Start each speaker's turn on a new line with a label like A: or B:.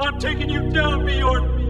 A: I'm taking you down, Bjorn!